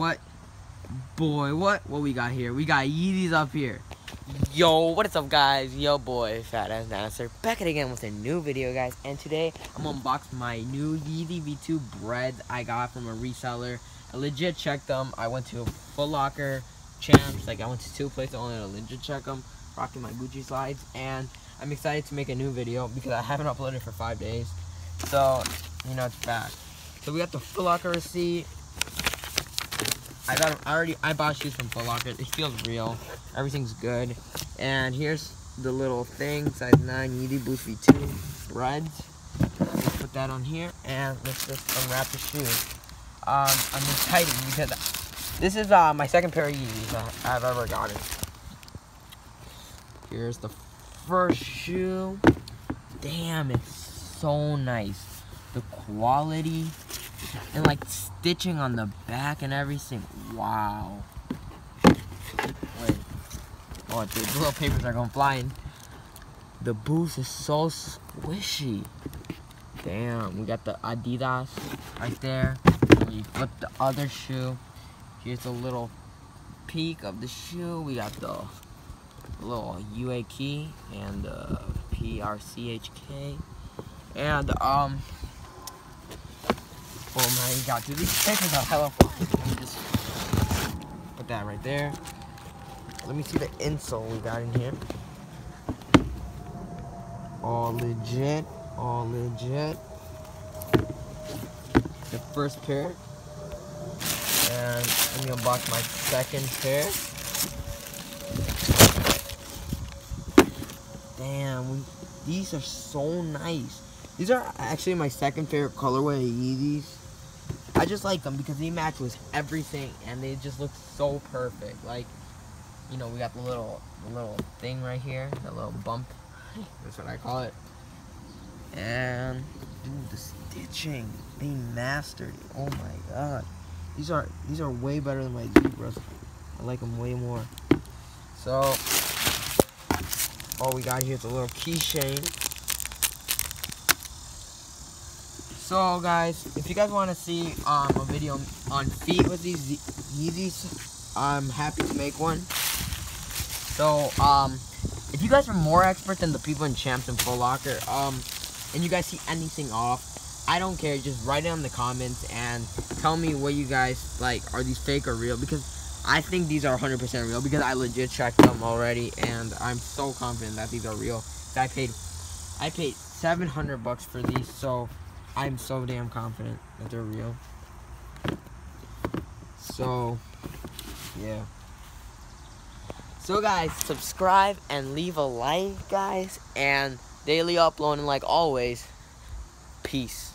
what? Boy, what? What we got here? We got Yeezys up here. Yo, what is up guys? Yo boy, Fat Ass Dinosaur, back at it again with a new video guys, and today I'm unbox my new Yeezy V2 Breds I got from a reseller. I legit checked them. I went to a Foot Locker, Champs, like I went to two places only to legit check them, rocking my Gucci slides, and I'm excited to make a new video because I haven't uploaded for five days. So, you know, it's back. So we got the Foot Locker receipt. I got I already I bought shoes from Foot Locker. It feels real. Everything's good. And here's the little thing, size 9 Yeezy Boost V2 Breds. Let's put that on here and let's just unwrap the shoe. Um, I'm excited because this is uh, my second pair of Yeezys I've ever gotten. Here's the first shoe. Damn, it's so nice. The quality and like stitching on the back and everything. Wow. Wait. Oh, dude, the little papers are going flying. The boost is so squishy. Damn, we got the Adidas right there. You flip the other shoe. Here's a little peek of the shoe. We got the little UA key and the PRCHK. And, um, oh my god, dude, these papers are hella. Let me just put that right there. Let me see the insole we got in here. All legit, all legit. The first pair. And let me unbox my second pair. Damn, we, these are so nice. These are actually my second favorite colorway Yeezys. I just like them because they match with everything and they just look so perfect. Like, you know, we got the little the little thing right here, the little bump. That's what I call it. And dude, the stitching, they mastered it. Oh my god, these are these are way better than my zebras. I like them way more. So, all we got here is a little keychain. So guys, if you guys want to see um, a video on feet with these Yeezys, I'm happy to make one. So, um, if you guys are more expert than the people in Champs and Foot Locker, um, and you guys see anything off, I don't care. Just write it in the comments and tell me what you guys like. Are these fake or real? Because I think these are 100% real because I legit checked them already, and I'm so confident that these are real. I paid, I paid 700 bucks for these, so I'm so damn confident that they're real. So, yeah. So guys, subscribe and leave a like, guys, and daily uploading like always. Peace.